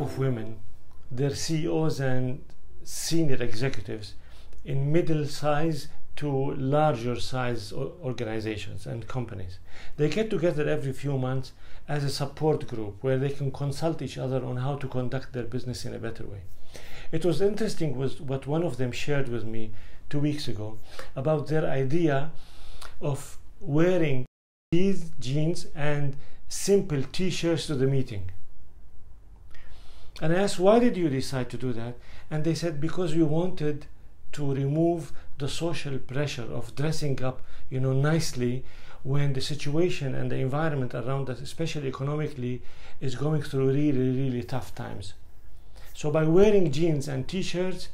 of women, their CEOs and senior executives in middle size to larger size organizations and companies. They get together every few months as a support group where they can consult each other on how to conduct their business in a better way. It was interesting what one of them shared with me two weeks ago about their idea of wearing these jeans and simple t-shirts to the meeting. And I asked, why did you decide to do that? And they said, because we wanted to remove the social pressure of dressing up, you know, nicely when the situation and the environment around us, especially economically, is going through really, really tough times. So by wearing jeans and t-shirts,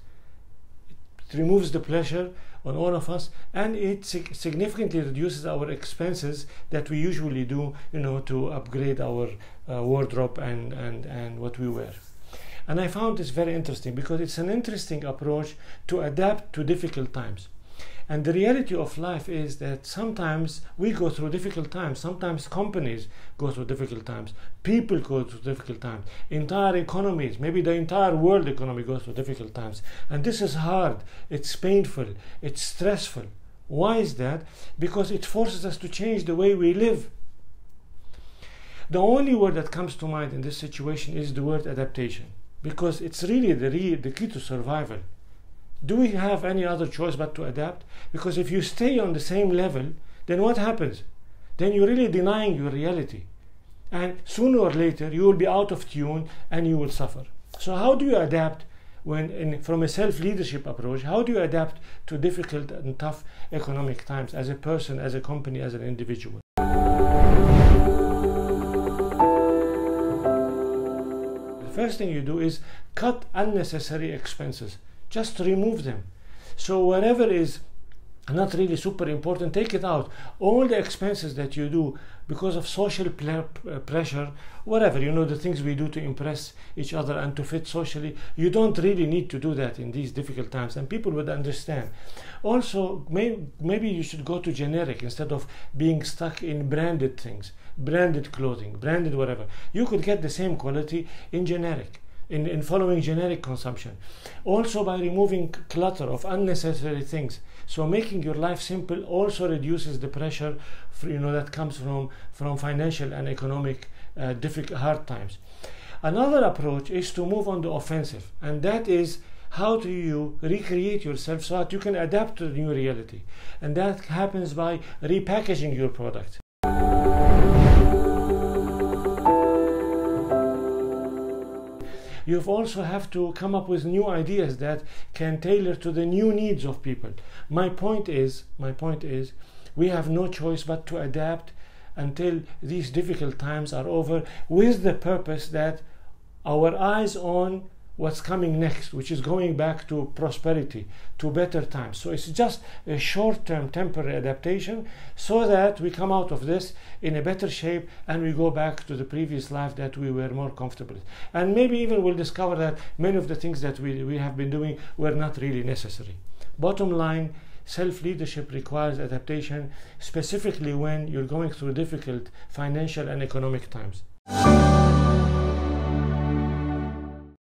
it removes the pressure on all of us and it significantly reduces our expenses that we usually do, you know, to upgrade our uh, wardrobe and, and, and what we wear. And I found this very interesting because it's an interesting approach to adapt to difficult times. And the reality of life is that sometimes we go through difficult times. Sometimes companies go through difficult times. People go through difficult times. Entire economies, maybe the entire world economy goes through difficult times. And this is hard. It's painful. It's stressful. Why is that? Because it forces us to change the way we live. The only word that comes to mind in this situation is the word adaptation because it's really the, re- the key to survival. Do we have any other choice but to adapt? Because if you stay on the same level, then what happens? Then you're really denying your reality. And sooner or later, you will be out of tune and you will suffer. So, how do you adapt when, in, from a self leadership approach, how do you adapt to difficult and tough economic times as a person, as a company, as an individual? First thing you do is cut unnecessary expenses. Just remove them. So whatever is not really super important, take it out. All the expenses that you do because of social uh, pressure, whatever, you know, the things we do to impress each other and to fit socially, you don't really need to do that in these difficult times, and people would understand. Also, may, maybe you should go to generic instead of being stuck in branded things branded clothing, branded whatever. You could get the same quality in generic. In, in following generic consumption. Also by removing clutter of unnecessary things. So making your life simple also reduces the pressure for, you know that comes from from financial and economic uh, difficult hard times. Another approach is to move on the offensive, and that is how do you recreate yourself so that you can adapt to the new reality, and that happens by repackaging your product. You also have to come up with new ideas that can tailor to the new needs of people. My point is, my point is, we have no choice but to adapt until these difficult times are over with the purpose that our eyes on what's coming next, which is going back to prosperity, to better times. So it's just a short term temporary adaptation so that we come out of this in a better shape and we go back to the previous life that we were more comfortable. And maybe even we'll discover that many of the things that we, we have been doing were not really necessary. Bottom line, self leadership requires adaptation, specifically when you're going through difficult financial and economic times.